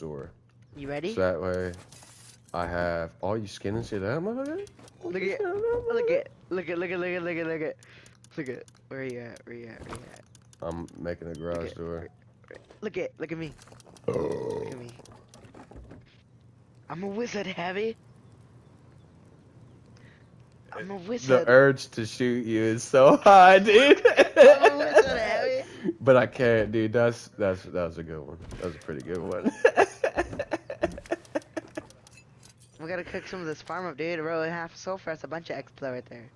door. You ready? So that way, I have. all Oh, you skinning shit out, motherfucker? Look at, it. look at, look at, look at, look at, look at, look at, look at. Where you at? Where you at? Where you at? I'm making a garage Okay. door. Look at, look at me. Look at me. I'm a wizard, Heavy. I'm a wizard. The urge to shoot you is so high, dude. I'm a wizard, Heavy. but I can't, dude. That's that's that was a good one. That was a pretty good one. We gotta cook some of this farm up, dude. Bro, half far, it's a bunch of expo right there.